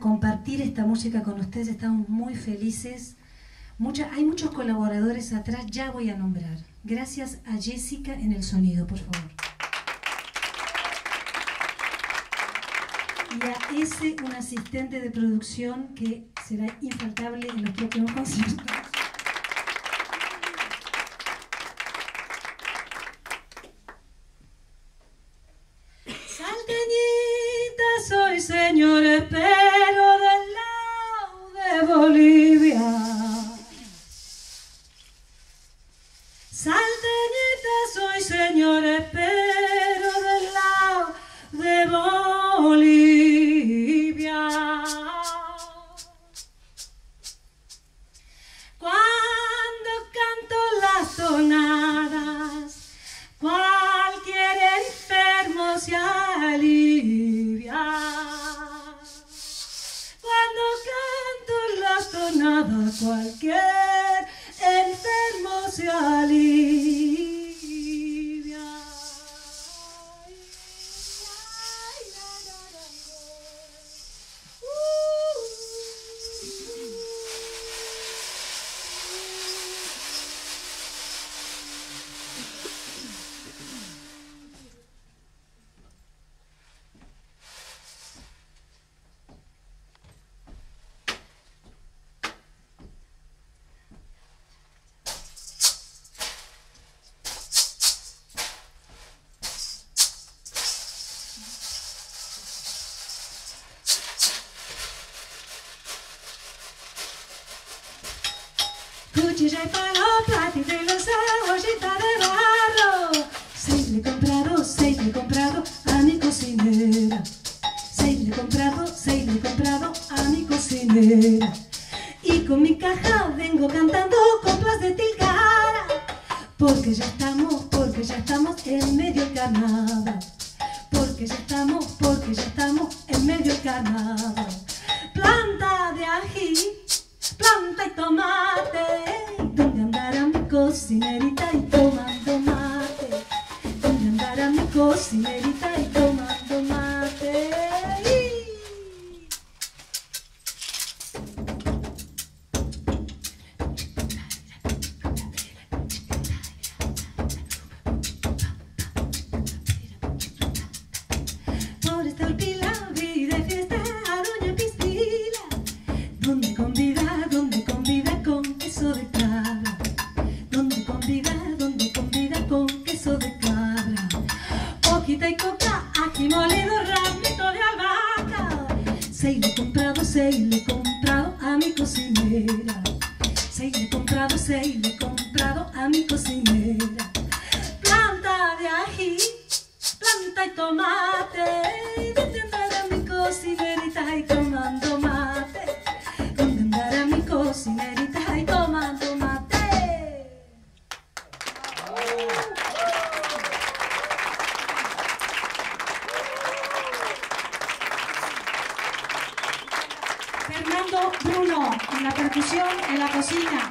compartir esta música con ustedes, estamos muy felices. hay muchos colaboradores atrás, ya voy a nombrar. Gracias a Jessica en el sonido, por favor. Y a ese, un asistente de producción que será infaltable en los próximos conciertos. Se alivia. nada cualquier enfermo se alivia. Cuchilla y palo, platito y los ollita de barro. Seis le he comprado, seis le he comprado a mi cocinera. Seis le he comprado, seis le he comprado a mi cocinera. Y con mi caja vengo cantando compras de tilcara. Porque ya estamos, porque ya estamos en medio carnaval. Porque ya estamos, porque ya estamos en medio carnaval. Planta de ají planta y tomate. ¿Dónde andará mi cocinerita y tomando mate? ¿Dónde andará mi cocinerita y tomando Seis le he comprado, seis le he comprado a mi cocinera. Seis le he comprado, seis le he comprado a mi cocinera. Planta de ají, planta y tomate. Fernando Bruno en la percusión en la cocina.